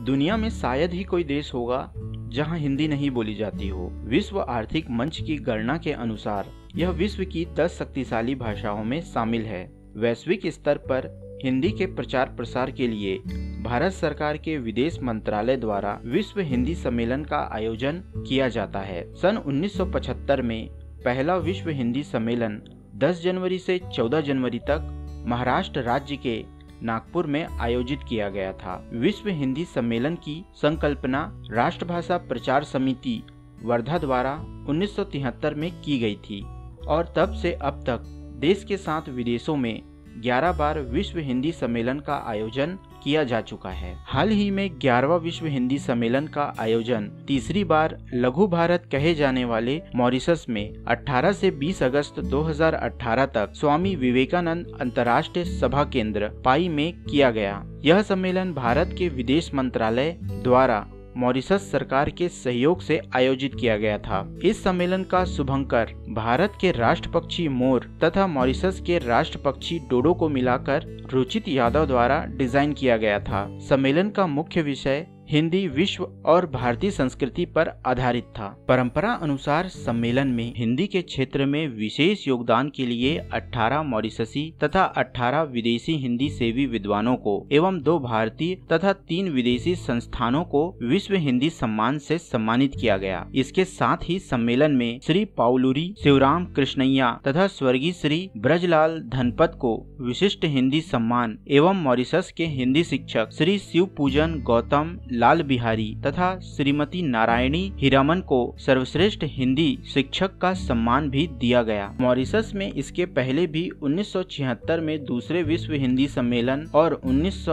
दुनिया में शायद ही कोई देश होगा जहाँ हिंदी नहीं बोली जाती हो। विश्व आर्थिक मंच की गणना के अनुसार यह विश्व की 10 शक्तिशाली भाषाओं में शामिल है। वैश्विक स्तर पर हिंदी के प्रचार प्रसार के लिए भारत सरकार के विदेश मंत्रालय द्वारा विश्व हिंदी सम्मेलन का आयोजन किया जाता है। सन 1975 में पहला विश्व हिंदी सम्मेलन 10 जनवरी से 14 जनवरी तक महाराष्ट्र राज्य के नागपुर में आयोजित किया गया था। विश्व हिंदी सम्मेलन की संकल्पना राष्ट्रभाषा प्रचार समिति वर्धा द्वारा 1973 में की गई थी और तब से अब तक देश के साथ विदेशों में 11 बार विश्व हिंदी सम्मेलन का आयोजन किया जा चुका है। हाल ही में ग्यारहवा विश्व हिंदी सम्मेलन का आयोजन तीसरी बार लघु भारत कहे जाने वाले मॉरिशस में 18 से 20 अगस्त 2018 तक स्वामी विवेकानंद अंतर्राष्ट्रीय सभा केंद्र पाई में किया गया। यह सम्मेलन भारत के विदेश मंत्रालय द्वारा मॉरिशस सरकार के सहयोग से आयोजित किया गया था। इस सम्मेलन का शुभंकर भारत के राष्ट्र पक्षी मोर तथा मॉरिसस के राष्ट्र पक्षी डोडो को मिलाकर रुचित यादव द्वारा डिज़ाइन किया गया था। सम्मेलन का मुख्य विषय हिंदी विश्व और भारतीय संस्कृति पर आधारित था। परंपरा अनुसार सम्मेलन में हिंदी के क्षेत्र में विशेष योगदान के लिए 18 मॉरिससी तथा 18 विदेशी हिंदी सेवी विद्वानों को एवं दो भारतीय तथा तीन विदेशी संस्थानों को विश्व हिंदी सम्मान से सम्मानित किया गया। इसके साथ ही सम्मेलन में श्री पाउलुरी शिवराम कृष्णैया तथा स्वर्गीय श्री ब्रजलाल धनपत को विशिष्ट हिंदी सम्मान एवं मॉरिशस के हिंदी शिक्षक श्री शिव पूजन गौतम लाल बिहारी तथा श्रीमती नारायणी हिरामन को सर्वश्रेष्ठ हिंदी शिक्षक का सम्मान भी दिया गया। मॉरिशस में इसके पहले भी 1976 में दूसरे विश्व हिंदी सम्मेलन और उन्नीस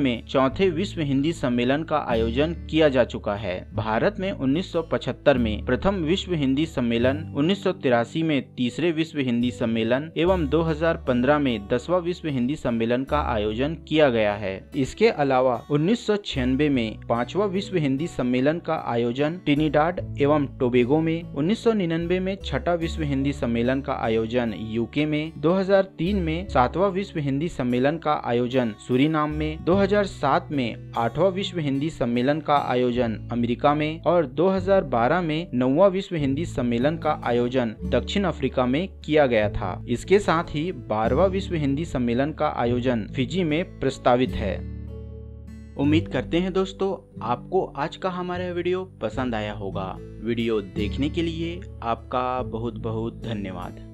में चौथे विश्व हिंदी सम्मेलन का आयोजन किया जा चुका है। भारत में 1975 में प्रथम विश्व हिंदी सम्मेलन, उन्नीस सौ तिरासी में तीसरे विश्व हिंदी सम्मेलन एवं 2015 में दसवा विश्व हिंदी सम्मेलन का आयोजन किया गया है। इसके अलावा उन्नीस में पांचवा विश्व हिंदी सम्मेलन का आयोजन टिनिडाड एवं टोबेगो में 1999 में छठा विश्व हिंदी सम्मेलन का आयोजन यूके में 2003 में सातवां विश्व हिंदी सम्मेलन का आयोजन सूरीनाम में 2007 में आठवां विश्व हिंदी सम्मेलन का आयोजन अमेरिका में और 2012 में नौवा विश्व हिंदी सम्मेलन का आयोजन दक्षिण अफ्रीका में किया गया था। इसके साथ ही बारवा विश्व हिंदी सम्मेलन का आयोजन फिजी में प्रस्तावित है। उम्मीद करते हैं दोस्तों, आपको आज का हमारा वीडियो पसंद आया होगा। वीडियो देखने के लिए आपका बहुत बहुत धन्यवाद।